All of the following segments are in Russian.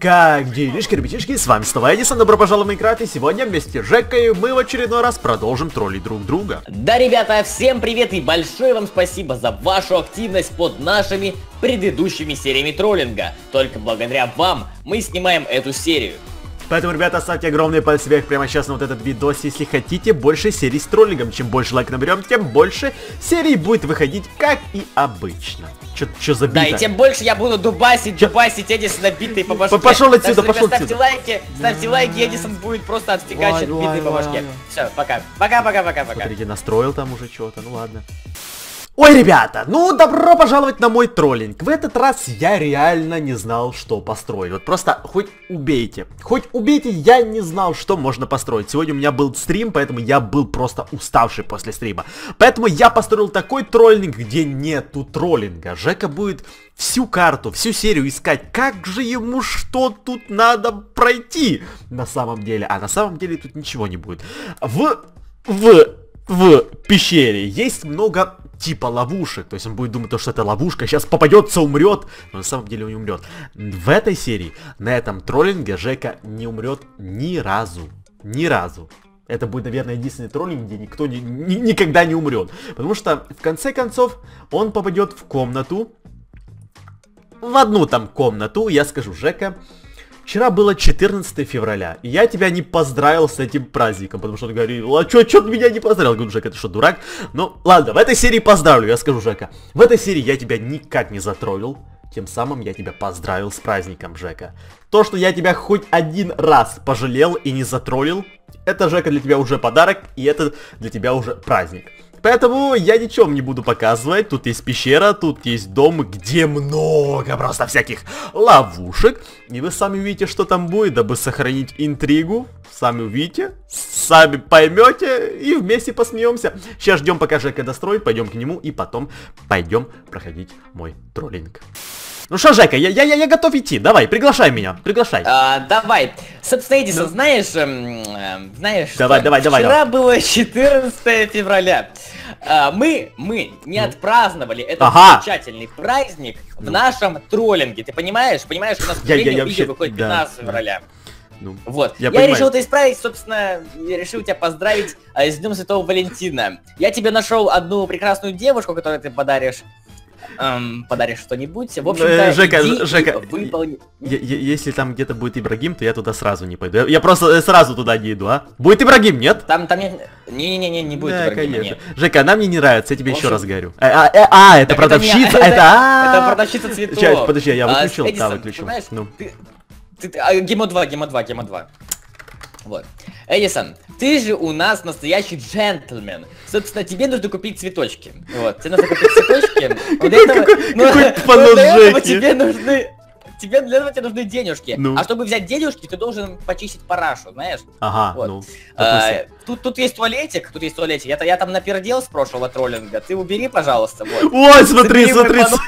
как делишки, ребятишки, с вами снова Эдисон, добро пожаловать в Майнкрафт, и сегодня вместе с Жекой мы в очередной раз продолжим троллить друг друга. Да, ребята, всем привет и большое вам спасибо за вашу активность под нашими предыдущими сериями троллинга. Только благодаря вам мы снимаем эту серию. Поэтому, ребята, ставьте огромный палец вверх прямо сейчас на вот этот видос, если хотите больше серий с троллингом. Чем больше лайк наберем, тем больше серий будет выходить, как и обычно. Чё, чё за Да, и тем больше я буду дубасить, Чё? дубасить Эдисона битый по башке. Пошёл отсюда, пошёл ребят, ставьте отсюда. лайки, ставьте лайки, Эдисон будет просто отфигачить битый по башке. Все, пока. Пока, пока, пока, пока. Смотрите, настроил там уже что-то, ну ладно. Ой, ребята, ну добро пожаловать на мой троллинг. В этот раз я реально не знал, что построить. Вот просто хоть убейте. Хоть убейте, я не знал, что можно построить. Сегодня у меня был стрим, поэтому я был просто уставший после стрима. Поэтому я построил такой троллинг, где нету троллинга. Жека будет всю карту, всю серию искать, как же ему что тут надо пройти на самом деле. А на самом деле тут ничего не будет. В... В в пещере есть много типа ловушек. То есть он будет думать, то, что это ловушка, сейчас попадется, умрет. Но на самом деле он не умрет. В этой серии, на этом троллинге, Жека не умрет ни разу. Ни разу. Это будет, наверное, единственный троллинг, где никто ни- ни- никогда не умрет. Потому что, в конце концов, он попадет в комнату. В одну там комнату, я скажу, Жека, Вчера было 14 февраля, и я тебя не поздравил с этим праздником, потому что он говорил, а чё, чё ты меня не поздравил? Я говорю, Жека, ты что, дурак? Ну, ладно, в этой серии поздравлю, я скажу, Жека. В этой серии я тебя никак не затроллил, тем самым я тебя поздравил с праздником, Жека. То, что я тебя хоть один раз пожалел и не затроллил, это, Жека, для тебя уже подарок, и это для тебя уже праздник. Поэтому я ничем не буду показывать. Тут есть пещера, тут есть дом, где много просто всяких ловушек. И вы сами увидите, что там будет, дабы сохранить интригу. Сами увидите, сами поймете и вместе посмеемся. Сейчас ждем, пока Жека достроит, пойдем к нему и потом пойдем проходить мой троллинг. Ну что, Жека, я, я, я, готов идти. Давай, приглашай меня, приглашай. А, давай. Собственно, Эдисон, знаешь, эм, эм, знаешь, Ну. Давай, что? давай, давай, Вчера было 14 февраля. А, мы, мы не отпраздновали этот Ну. Ага. замечательный праздник в нашем троллинге. Ты понимаешь? Понимаешь, у нас Я- я- я видео вообще- выходит да, 15 да. февраля. Ну, Вот. Я Я, понимаю. решил это исправить, собственно, я решил тебя поздравить а, с Днем Святого Валентина. Я тебе нашел одну прекрасную девушку, которую ты подаришь. Эм, подаришь что-нибудь. В общем-то, Э, Жека, иди Жека, выполни- если там где-то будет Ибрагим, то я туда сразу не пойду. Я, я просто э, сразу туда не иду, а? Будет Ибрагим, нет? Там, там нет... Не-не-не, не будет да, Ибрагима, конечно. нет. Жека, она мне не нравится, я тебе В еще общем- раз говорю. А, а, э, а, это Так продавщица, не- это... а, Это продавщица цветов. Сейчас, подожди, я А, выключил? Да, Эдисон, выключил. ты знаешь, Ну. ты- ты- а, Гемо 2, Гемо 2, Гемо 2. Вот. Эдисон, ты же у нас настоящий джентльмен. Собственно, тебе нужно купить цветочки. Вот, тебе нужно купить цветочки. Какой- этого Жеки. тебе нужны... Тебе для этого тебе нужны денежки. Ну. А чтобы взять денежки, ты должен почистить парашу, знаешь? Ага, Вот. ну. А, тут, тут есть туалетик, тут есть туалетик. Я, я там напердел с прошлого троллинга. Ты убери, пожалуйста, вот. Ой, смотри, мой смотри, понос.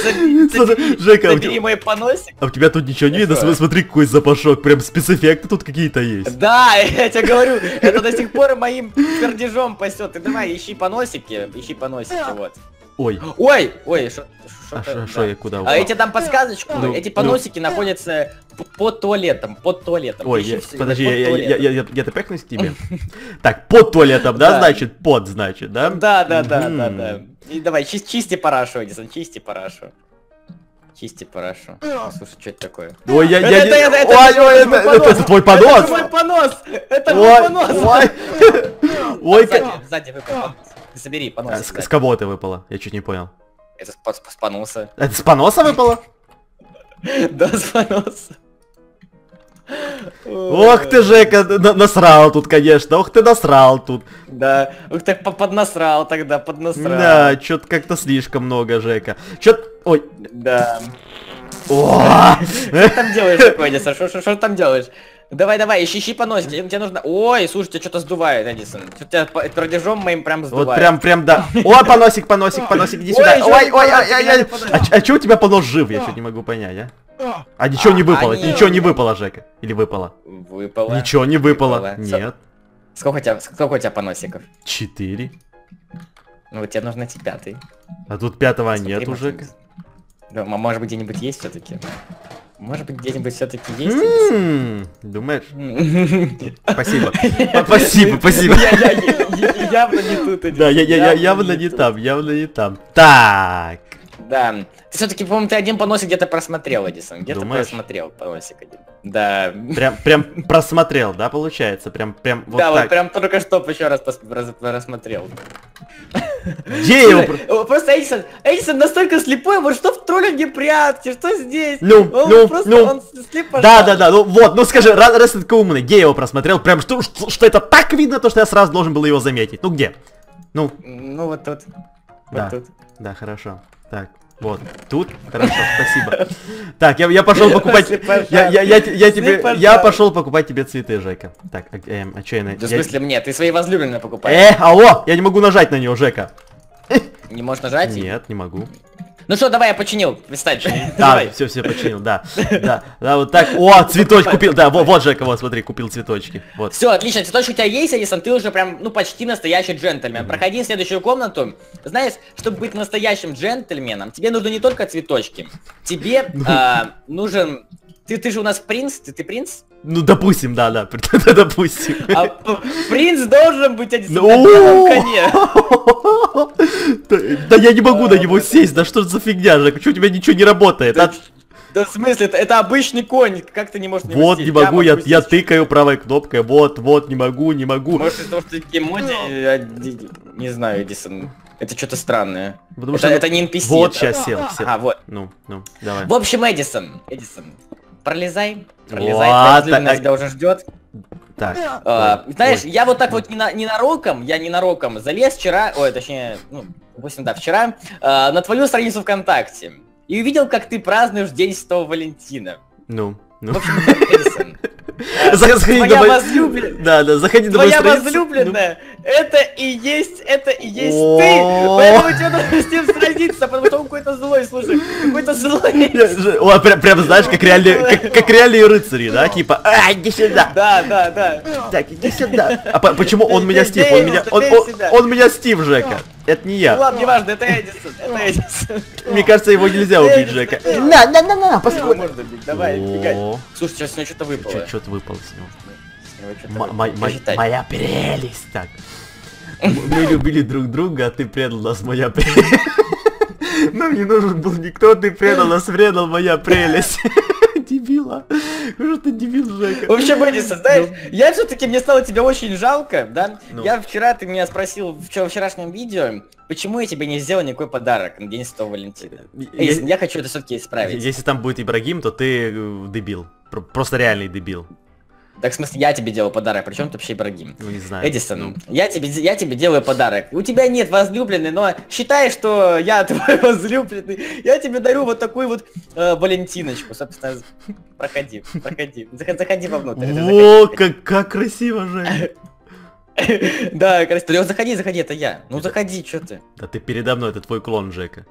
Жека, а у Забери тебя- мой поносик. а у тебя тут ничего не видно? Смотри, какой запашок, прям спецэффекты тут какие-то есть. Да, я тебе говорю, это до сих пор моим пердежом пасет. Ты давай, ищи поносики, ищи поносики, вот. Ой, Ой, ой, что а что я куда А тебе дам подсказочку, Ну, эти ну. поносики находятся под туалетом, под туалетом. Ой, подожди, под я, я, я, туалетом. я, я, я допекнусь к тебе? Так, под туалетом, да, значит? Под, значит, да? Да, да, да, да, да. И давай, чис- чисти парашу, Эдисон, чисти парашу. Чисти парашу. Слушай, что это такое? Ой, я, Это- я, это- это- это- ой, это ой, это, понос. это твой Это понос! мой понос! Это мой Ой, понос! ой, ой, Сзади, сзади выпал понос. Забери А, понос. С, с кого ты выпало? Я чуть не понял. Это с, с- с поноса. Это с поноса выпало? Да, с поноса. Ох ты, Жека, на- насрал тут, конечно. Ох ты насрал тут. Да, ух ты, по- поднасрал тогда, поднасрал. Да, что-то как-то слишком много, Жека. Чё-то... Ой. Да. Что ты там делаешь такое, Эдисон? Что- что ты там делаешь? Давай, давай, ищи, ищи поносик, тебе, тебе нужно... Ой, слушай, тебя что-то сдувает, Эдисон. Тебя по- продержом моим прям сдувает. Вот прям, прям, да. О, поносик, поносик, поносик, иди сюда. Ой, Ой, ой, ой, ой. А, а чё у тебя понос жив? Я что не могу понять, а? А ничего не А, выпало, они- ничего не выпало, Жека. Или выпало? Выпало. Ничего не выпало. Выпало. Нет. Сколько у тебя, сколько у тебя поносиков? Четыре. Ну, вот тебе нужно найти пятый. А тут пятого Смотри, нет уже. Да, м- может быть где-нибудь есть все-таки? Может быть, где-нибудь все-таки есть? Эдисон? М, Думаешь? Спасибо. Спасибо, спасибо. Явно не тут. Да, явно не там, явно не там. Так. Да. Ты все-таки, по-моему, ты один поносик где-то просмотрел, Эдисон. Где-то просмотрел поносик один. Да. Прям, прям просмотрел, да, получается? Прям, прям вот да, так. вот прям только что еще раз рассмотрел. Где его... Просто Эдисон, Эдисон настолько слепой, вот что в троллинге прятки, что здесь? Ну, Он ну, просто, ну. он слепо Да, да, да, ну вот, ну скажи, раз, раз ты такой умный, где я его просмотрел? Прям что, что, что это так видно, то что я сразу должен был его заметить. Ну где? Ну, Ну вот тут. Да. Вот тут. да, хорошо. Так, вот, тут, хорошо, спасибо. Так, я, я пошел покупать, я, я, я, я тебе, я пошел покупать тебе цветы, Жека. Так, эм, а чё я на... Да в смысле мне? Ты свои возлюбленные покупаешь. Э, алло, я не могу нажать на него, Жека. Не можешь нажать? Нет, не могу. Ну что, давай я починил. Встань. Да, все, все починил, да. Да, да, вот так. О, цветочки купил. Да, вот, вот, Жека, вот, смотри, купил цветочки. Вот. Все, отлично, цветочек у тебя есть, Эдисон, ты уже прям, ну, почти настоящий джентльмен. Проходи в следующую комнату. Знаешь, чтобы быть настоящим джентльменом, тебе нужны не только цветочки. Тебе а, нужен... Ты, ты же у нас принц, ты, ты принц? Ну, допустим, да, да, допустим. А принц должен быть Эдисон Ну, на белом коне. Да я не могу на него сесть, да что за фигня, Жека, что у тебя ничего не работает? Да, а? в смысле, это, это обычный конь, как ты не можешь Вот, не могу, я, я тыкаю правой кнопкой, вот, вот, не могу, не могу. Может, того, что ты эмодзи, э, ди- не знаю, Эдисон. Это что-то странное. Потому это, что- это не NPC. Вот, это- сейчас сел, сел. А, вот. Ну, ну, давай. В общем, Эдисон, Эдисон, пролезай, пролезай, Вот, так. тебя уже ждет. Так. А, знаешь, ой. я вот так вот не ненароком, я ненароком залез вчера, ой, точнее, ну, допустим, да, вчера, а, на твою страницу ВКонтакте. И увидел, как ты празднуешь День Святого Валентина. Ну, ну. В общем, Заходи на твоя мой- возлюбленная, Да, да, заходи на твоя возлюбленная, это и есть, это и есть ты! Поэтому тебе нужно с ним сразиться, потому что он какой-то злой, слушай, какой-то злой. Прям, прям знаешь, как реальные, как, как реальные рыцари, да, типа, а, иди сюда, Да, да, да. так, иди сюда. А по- почему он меня Стив? Он меня, он, он, он меня Стив, Жека. Это не Ну я. ладно, неважно, это Эдисон, это Эдисон. Мне кажется, его нельзя убить, Жека. На, на, на, на, посмотри. можно бить, давай, бегай. О, Слушай, сейчас у него что-то выпало. Что-то выпало с него. Моя прелесть. Так. Мы любили друг друга, а ты предал нас, моя прелесть. Нам не нужен был никто, ты предал нас, предал моя прелесть. Дебила. Что ты дебил, В Жека? общем, Эдисон, знаешь, я все-таки, мне стало тебя очень жалко, да? Ну. Я вчера, ты меня спросил в вчера- вчерашнем видео, почему я тебе не сделал никакой подарок на День Святого Валентина. Эдисон, я хочу это все-таки исправить. Если там будет Ибрагим, то ты э, дебил. Пр- Просто реальный дебил. Так, в смысле, я тебе делал подарок, причем тут вообще Ибрагим? Ну, не знаю. Эдисон, Ну, я тебе, я тебе делаю подарок. У тебя нет возлюбленной, но считай, что я твой возлюбленный. Я тебе дарю вот такую вот э, Валентиночку. Собственно, проходи, проходи. Заходи, вовнутрь. О, как, как красиво, Жека. Да, красиво. Заходи, заходи, это я. Ну заходи, что ты? Да ты передо мной, это твой клон, Жека.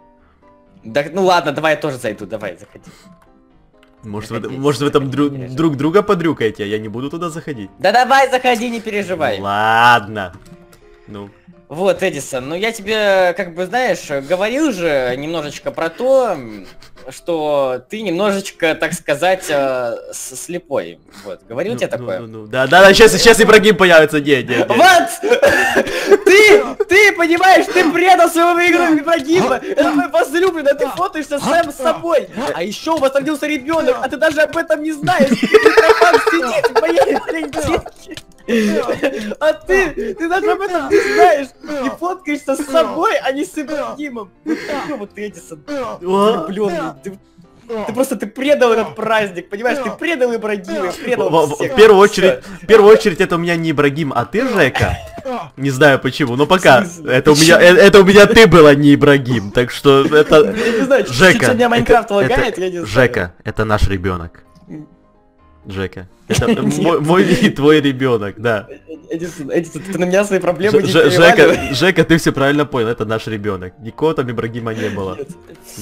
Да, ну ладно, давай я тоже зайду, давай, заходи. Может, Заходи, вы, может, вы там друг, друг друга подрюкаете, а я не буду туда заходить. Да давай, заходи, не переживай. Ладно. Ну, Вот, Эдисон, ну я тебе, как бы, знаешь, говорил же немножечко про то, что ты немножечко, так сказать, э, слепой. Вот, говорил ну, тебе ну, такое? ну, ну. Да, да, да, сейчас, сейчас Ибрагим появится. Не, не, не. Вот! Ты, ты понимаешь, ты предал своего игру Ибрагима! Это твой возлюбленный, ты фотоешься сам с собой! А еще у вас родился ребенок, а ты даже об этом не знаешь! Микрофон сидит в моей! А ты, ты даже об этом не знаешь! И фоткаешься с собой, а не с Ибрагимом! Вот такой вот ты, Эдисон, влюбленный. Ты, ты просто ты предал этот праздник, понимаешь? Ты предал Ибрагима, предал всех. в первую очередь, в первую очередь это у меня не Ибрагим, а ты, Жека. Не знаю почему, но пока. Это у меня, э- это у меня ты был, а не Ибрагим. Так что это... Я не знаю, чуть- Жека, чуть у меня Майнкрафт это- лагает, это- я не знаю. Жека, это наш ребенок. Жека, это Нет. мой, мой и твой ребенок, да. Эдисон, Эдисон, ты на меня свои проблемы Ж- не. Жека, Жека, ты все правильно понял, это наш ребенок. Никого там Ибрагима не было.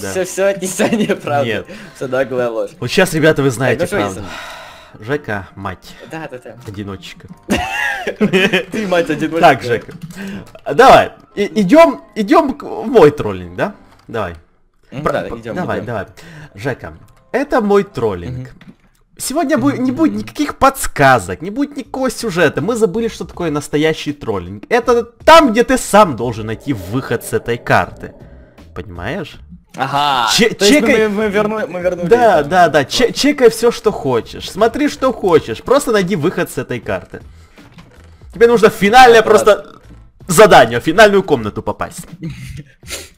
Да. Все, все от тебя неправда. Нет. Все наглая ложь. Вот сейчас, ребята, вы Так, знаете ну что, правду. Эдисон? Жека, мать, Да, да, да. одиночка. Ты, мать, одиночка. Так, Жека. Давай, идем, идем к- в мой троллинг, да? Давай. Да, идем, давай, давай. Жека, это мой троллинг. Сегодня бу- не будет никаких подсказок, не будет никакого сюжета. Мы забыли, что такое настоящий троллинг. Это там, где ты сам должен найти выход с этой карты. Понимаешь? Ага. Че- то есть чекай- мы, мы, верну- мы вернули. Да, это. да, да. Че- чекай все, что хочешь. Смотри, что хочешь. Просто найди выход с этой карты. Тебе нужно финальное Так, просто задание, в финальную комнату попасть.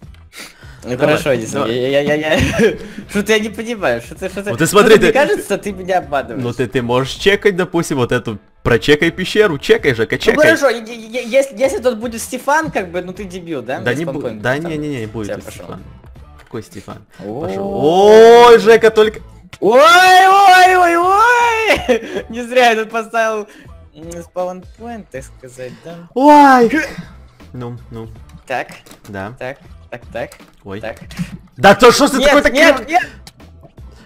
Ну Давай, хорошо, Эдисон, давай. я, я, я, я... Что-то я не понимаю, что ты, что ты... Ну смотри, что-то ты- Мне кажется, ты меня обманываешь. Ну ты, ты можешь чекать, допустим, вот эту... Прочекай пещеру, чекай же, Ну чекай. хорошо, если, если тут будет Стефан, как бы, ну ты дебил, да? Да не будет. Да не, не, не, будет. Стефан. Какой Стефан? Пошел. Ой, Жека, только. Ой, ой, ой, ой! Не зря я тут поставил спаунпоинт, так сказать, да? Ой! Ну, ну, Так, да. так, так, так, Ой. так. Да то что ж ты такой Нет, нет, такой? нет!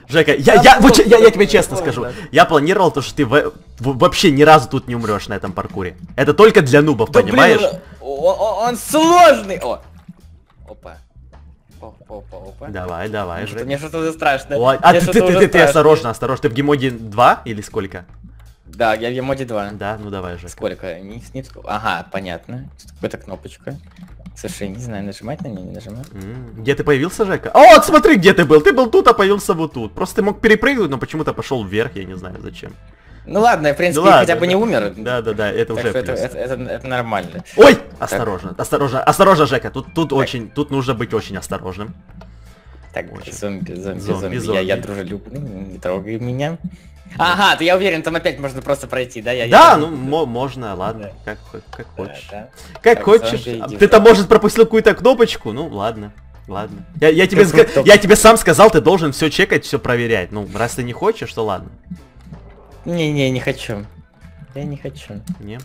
Жека, я, я, вот я, я тебе честно скажу, я планировал то, что ты в- в- вообще ни разу тут не умрешь на этом паркуре. Это только для нубов, понимаешь? о- он сложный! О! Опа. Опа, опа, опа. Давай, давай, Жека. Мне что-то уже страшно. Ой, а ты, ты, ты, ты, осторожно, осторожно. Ты в геймоде 2 или сколько? Да, я в Емоде 2. Да, ну давай, Жека. Сколько? Не, не Ага, понятно. Тут какая-то кнопочка. Слушай, не знаю, нажимать на нее, не нажимать. М, Где ты появился, Жека? О, вот смотри, где ты был. Ты был тут, а появился вот тут. Просто ты мог перепрыгнуть, но почему-то пошел вверх, я не знаю зачем. Ну ладно, в принципе Ну ладно, хотя бы да. не умер. Да, да, да, это Так уже это, это, это- это нормально. Ой! Осторожно, осторожно, осторожно, Жека. Тут, тут очень, тут нужно быть очень осторожным. Так, Очень. зомби, зомби, Зомби, зомби. зомби. Я, я дружелюбный, не трогай меня. Ага, то я уверен, там опять можно просто пройти, да? Я, Да, я- ну мо- можно, ладно, как, хо- как Да, хочешь. да. Как Так, хочешь. иди Ты там может пропустил какую-то кнопочку, ну ладно. Ладно. Я, я, тебе, я тебе сам сказал, ты должен все чекать, все проверять. Ну, раз ты не хочешь, то ладно. Не-не, не хочу. Я не хочу. Не?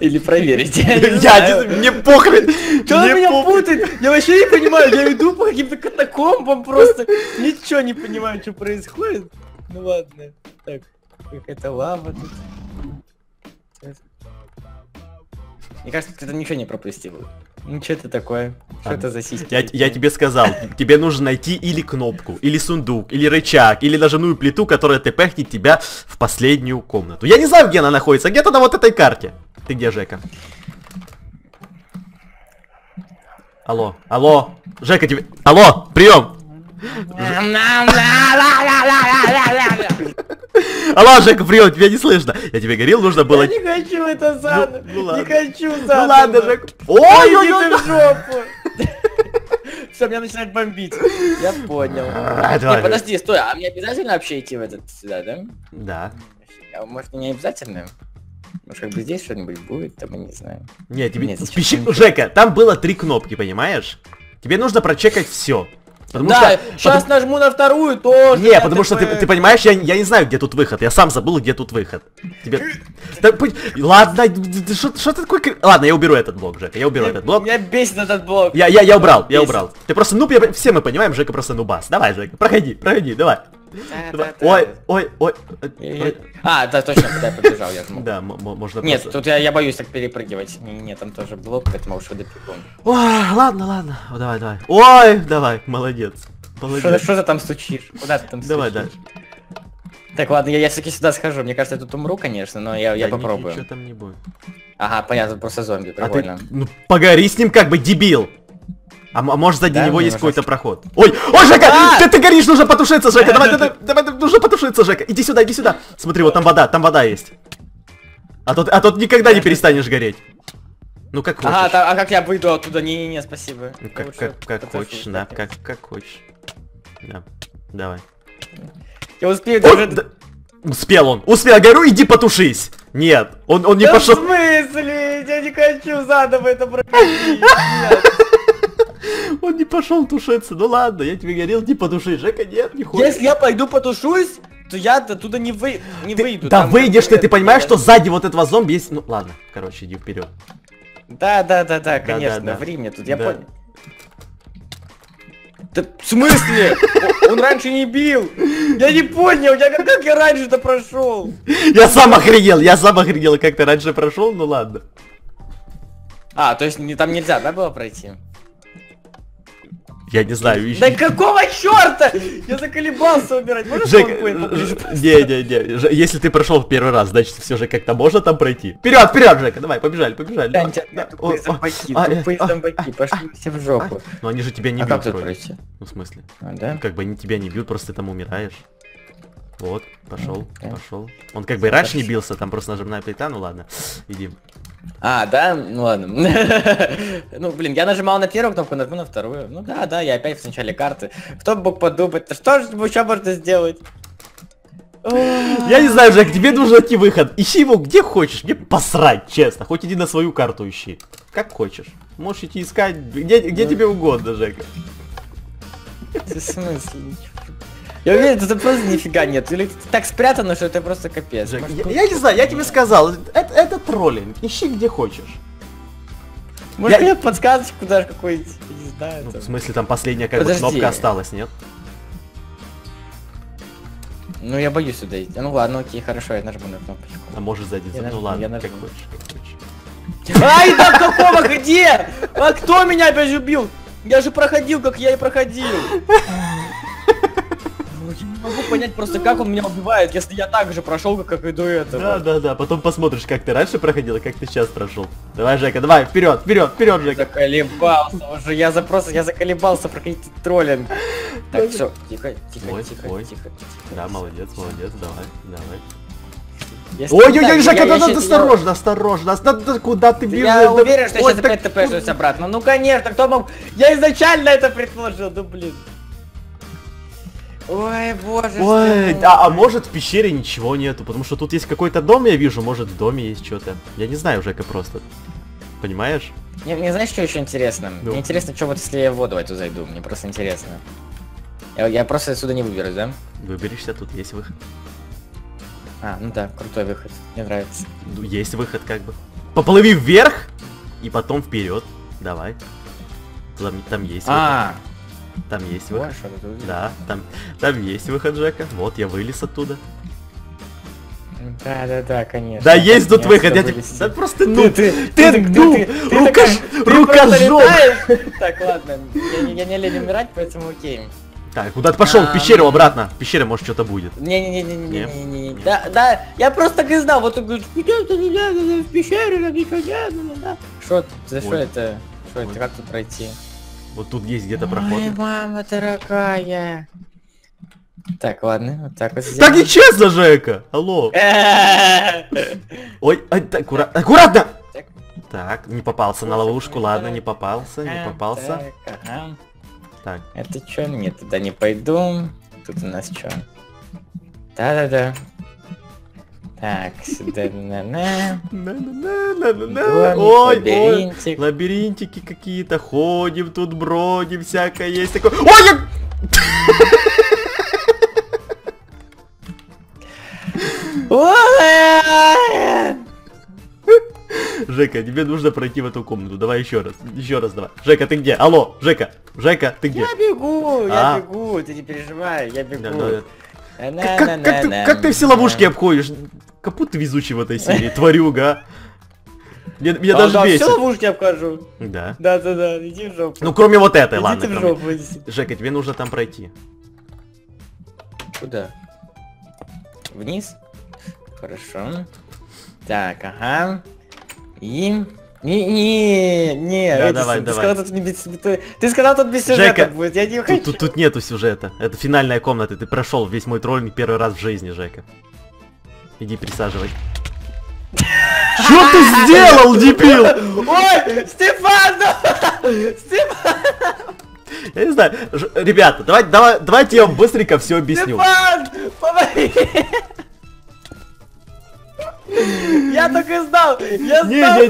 Или проверить. Я не мне похрен. Что мне меня путает? Я вообще не понимаю, я иду по каким-то катакомбам просто. Ничего не понимаю, что происходит. Ну ладно. Так, какая-то лава тут. Мне кажется, ты там ничего не пропустил. Ну что это такое? Что Ладно. это за сиськи? Я, я тебе сказал, тебе нужно найти или кнопку, или сундук, или рычаг, или ножевную плиту, которая тпхнет тебя в последнюю комнату. Я не знаю, где она находится, где-то на вот этой карте. Ты где, Жека? Алло, алло, Жека, тебе... Алло, прием! Алло, Жека, прием, тебя не слышно. Я тебе говорил, нужно было... Я не хочу это заново. ну не хочу Ну заново. ладно, Жека. Ой-ой-ой! ты в жопу. Все, меня начинает бомбить. Я понял. А, Не, подожди, стой, а мне обязательно вообще идти в этот сюда, да? Да. А может не обязательно? Может как бы здесь что-нибудь будет, там я не знаю. Нет, тебе... Нет, Жека, там было три кнопки, понимаешь? Тебе нужно прочекать все. Потому да, что... сейчас потому- нажму на вторую тоже. Не, потому что ты, ТП. ты понимаешь, я, я не знаю, где тут выход. Я сам забыл, где тут выход. Тебе... Да, пу- Ладно, что ты такой... Ладно, я уберу этот блок, Жека, я уберу этот блок. Меня бесит этот блок. Я, я, я убрал, я убрал. Ты просто нуб, я- все мы понимаем, Жека просто нубас. Давай, Жека, проходи, проходи, давай. Ой, ой, ой. Я- я-. А, да, точно, куда я побежал, я жму. Да, можно Нет, тут я, я боюсь так перепрыгивать. Не, не, там тоже блок, поэтому уж допеку. Ой, ладно, ладно. Давай, давай. Ой, давай, молодец. Что, ты там стучишь? Куда ты там Давай, стучишь? Так, ладно, я, я все-таки сюда схожу. Мне кажется, я тут умру, конечно, но я, я Да попробую. Ничего там не будет. Ага, понятно, просто зомби, А ты, прикольно. ну, погори с ним как бы, дебил. А, а может сзади Да, него есть какой-то проход? Ой, ой, Жека, Горишь, нужно потушиться, Жека, давай, давай, давай, нужно потушиться, Жека. Иди сюда, иди сюда. Смотри, вот там вода, там вода есть. А тут, а тут никогда не перестанешь гореть. Ну как хочешь. Ага, а как я выйду оттуда? Не-не-не, спасибо. Ну, как, как, как хочешь, да, как, как хочешь. Да, давай. Я успею даже... да- Успел он, успел, говорю, иди потушись. Нет, он, он не Да пошел. в смысле? Я не хочу заново это проходить. Он не пошел тушиться. Ну ладно, я тебе говорил, не потуши. Жека, нет, не хочет. Если я пойду потушусь, то я оттуда не, вы... не Ты- выйду. да Там выйдешь ты, ты понимаешь, что сзади вот этого зомби есть... Ну ладно, короче, иди вперед. Да, да, да, да, конечно, да. ври мне тут, я Да. понял. Да в смысле? Он раньше не бил. Я не понял, я как, как я раньше-то прошел. Я сам охренел, я сам охренел, как ты раньше прошел, ну ладно. А, то есть не, там нельзя, да, было пройти? Я не знаю, ищи. Да какого черта? Я заколебался убирать. Можешь Жека, спокойно поближе? не, не, не, Ж- если ты прошел в первый раз, значит все же как-то можно там пройти. Вперед, вперед, Жека, давай, побежали, побежали. Тупые зомбаки, э, тупые зомбаки, пошли все в жопу. Ну они же тебя не А бьют, вроде. Ну в смысле? А, да? Как бы они тебя не бьют, просто ты там умираешь. Вот, пошел, пошел. Он как бы и раньше не бился, там просто нажимная плита, ну ладно. Иди. А, да? Ну ладно. Ну, блин, я нажимал на первую кнопку, нажму на вторую. Ну да, да, я опять в начале карты. Кто мог подумать, что же еще можно сделать? Я не знаю, Жек, тебе нужно найти выход. Ищи его где хочешь, мне посрать, честно. Хоть иди на свою карту ищи. Как хочешь. Можешь идти искать, где, где тебе угодно, Жека. В смысле? Я уверен, это просто нифига нет. Или так спрятано, что это просто капец. Жек, Может, я, тут- я не знаю, я тебе сказал, это, это троллинг. Ищи где хочешь. Может, я- нет подсказочку даже какой-нибудь, я не знаю. Ну, там. в смысле, там последняя как бы Подожди. кнопка осталась, нет? Ну, я боюсь сюда идти. Ну ладно, окей, хорошо, я нажму на кнопочку. А может сзади. Ну нажму, ладно, я как хочешь, как хочешь. Ай, да какого где? А кто меня опять убил? Я же проходил, как я и проходил. Я не могу понять просто, как он меня убивает, если я так же прошел, как и до этого. Да, да, да. Потом посмотришь, как ты раньше проходил, и как ты сейчас прошел. Давай, Жека, давай, вперед, вперед, вперед, Жека. Заколебался уже, я за просто, я заколебался проходить троллинг. Так, все, тихо, тихо, Ой, тихо, ой. тихо, тихо. Да, молодец, молодец, давай, давай. Если- Ой, ой, так, ой, Жека, надо щас- осторожно, осторожно. Надо, куда ты бежишь? Я Да- уверен, что я сейчас опять тпшусь обратно. Ну конечно, кто мог... Я изначально это предположил, ну блин. Ой, боже Ой, мой. а, а может в пещере ничего нету, потому что тут есть какой-то дом, я вижу, может в доме есть что-то. Я не знаю, Жека, просто. Понимаешь? Мне, мне знаешь, что еще интересно? Ну. Мне интересно, что вот если я в воду эту зайду, мне просто интересно. Я, я просто отсюда не выберусь, да? Выберешься, тут есть выход. А, ну да, крутой выход. Мне нравится. Ну, Есть выход, как бы. Поплыви вверх, и потом вперед. Давай. Там, там есть выход. А, Там есть выход. тут. Да, там, там есть выход, Жека. Вот, я вылез оттуда. Да, да, да, конечно. Да, есть тут выход, я тебе... Да просто ну, ты, ты, ты, ну, ты, просто рукожоп. Так, ладно, я, не- не лень умирать, поэтому окей. Так, куда ты пошел? В Ам. пещеру обратно. В пещере, может, что-то будет. Не-не-не-не-не-не-не. Да, да, я просто и знал, вот он говорит, где ты, ты, в пещере, там ничего ну, ну, да. Что, за что это? Что это, как тут пройти? Вот тут есть где-то проход. Ой, мама дорогая. Так, ладно, вот так вот Так нечестно, Жека! Алло. Ой, ай, так, аккура- аккуратно! Так. Не попался на ловушку, ладно, не попался, не попался. Так, Это чё? Нет, туда не пойду. Тут у нас чё? Да-да-да. Так, Ой, лабиринтик. лабиринтики какие-то, ходим тут, бродим, всякое есть такое. Ой, я... Жека, тебе нужно пройти в эту комнату, давай еще раз, еще раз давай. Жека, ты где? Алло, Жека, Жека, ты где? Я бегу, А. я бегу, ты не переживай, я бегу. Да, да, да. На-на-на-на-на. Как, как- как ты, как ты все ловушки обходишь? Капут везучий в этой серии, тварюга, а. Меня, А, даже да, бесит. все ловушки обхожу. Да. Да-да-да, иди в жопу. Ну, кроме вот этой, иди ладно. ты в кроме- жопу, иди. Жека, тебе нужно там пройти. Куда? Вниз? Хорошо. Так, ага. И... Не, не, не, Да, давай, ты давай. сказал, тут не без, ты, ты сказал, тут без сюжета Жека, будет, я не Тут, хочу. тут, тут нету сюжета. Это финальная комната. Ты прошел весь мой троллинг первый раз в жизни, Жека. Иди присаживай. Что ты сделал, дебил? Ой, Стефан! Стефан! Я не знаю. Ребята, давай, давай, давайте я вам быстренько все объясню. Стефан! Помоги! Я так и знал! Я знал, не,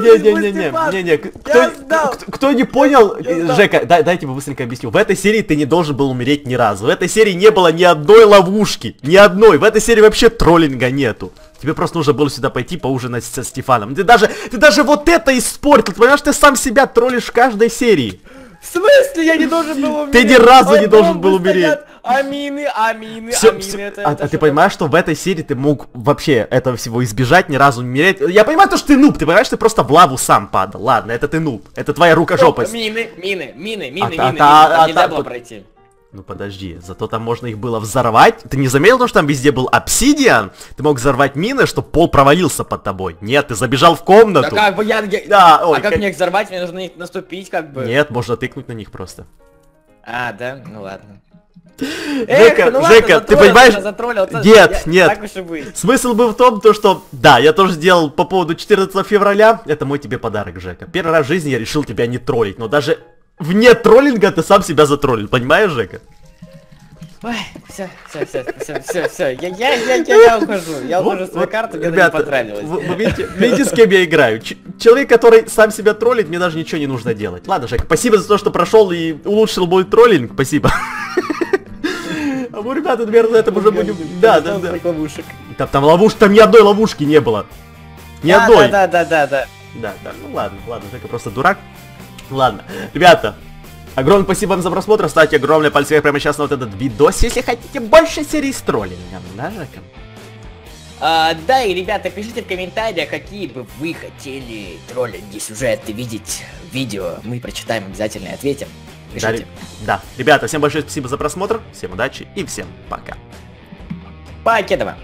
что не, кто, кто- не понял. Жека, дай, дайте быстренько объясню. В этой серии ты не должен был умереть ни разу. В этой серии не было ни одной ловушки, ни одной. В этой серии вообще троллинга нету. Тебе просто нужно было сюда пойти поужинать со Стефаном. Ты даже, ты даже вот это испортил. Ты понимаешь, ты сам себя троллишь в каждой серии. В смысле я не должен был умереть? Ты ни разу не должен был умереть. Амины, амины, амины. это- а, это а ты понимаешь, что в этой серии ты мог вообще этого всего избежать, ни разу не умереть? Я понимаю, то, что ты нуб, ты понимаешь, ты просто в лаву сам падал. Ладно, это ты нуб. Это твоя такое? рукожопость. Мины, мины, мины, мины, А мины, та- мины. а нельзя было пройти. Ну подожди, зато там можно их было взорвать. Ты не заметил, то, что там везде был обсидиан? Ты мог взорвать мины, чтобы пол провалился под тобой. Нет, ты забежал в Да комнату. как бы я... Да, ой, а как как- мне их взорвать? Мне нужно них наступить как бы. Нет, можно тыкнуть на них просто. А, да? Ну ладно. Жека, ну ладно, Жека, ты понимаешь? затроллил, Нет, я- нет. Так уж и быть. Смысл был в том, то, что, да, я тоже сделал по поводу 14 февраля, это мой тебе подарок, Жека. Первый раз в жизни я решил тебя не троллить, но даже вне троллинга ты сам себя затроллил, понимаешь, Жека? Ой, все, все, все, все, все, все. Я, я, я, я, я ухожу. Я Вот- ухожу с вот, карты, мне ребята, не понравилось. Вы, вы видите, видите, с кем я играю? Ч- человек, который сам себя троллит, мне даже ничего не нужно делать. Ладно, Жека, спасибо за то, что прошел и улучшил мой троллинг, спасибо. А мы, ребята, наверное, на этом уже будем... Да, да, да. Там, там ловушки, там ни одной ловушки не было. Ни Да, одной. Да, да, да, да. Да, да, ну ладно, ладно, Жека просто дурак. Ладно, ребята, огромное спасибо вам за просмотр, ставьте огромное пальцы вверх прямо сейчас на вот этот видос, если хотите больше серий с троллингом, да, Жека? А, да, и, ребята, пишите в комментариях, какие бы вы хотели троллинги, сюжеты видеть в видео. Мы прочитаем обязательно и ответим. Да, Пишите. ре- да, ребята, всем большое спасибо за просмотр, всем удачи и всем пока. Покедова.